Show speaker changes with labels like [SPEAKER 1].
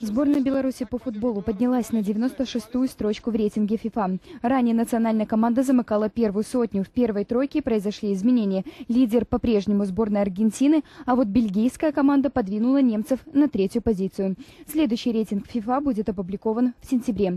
[SPEAKER 1] Сборная Беларуси по футболу поднялась на 96-ю строчку в рейтинге ФИФА. Ранее национальная команда замыкала первую сотню. В первой тройке произошли изменения. Лидер по-прежнему сборная Аргентины, а вот бельгийская команда подвинула немцев на третью позицию. Следующий рейтинг ФИФА будет опубликован в сентябре.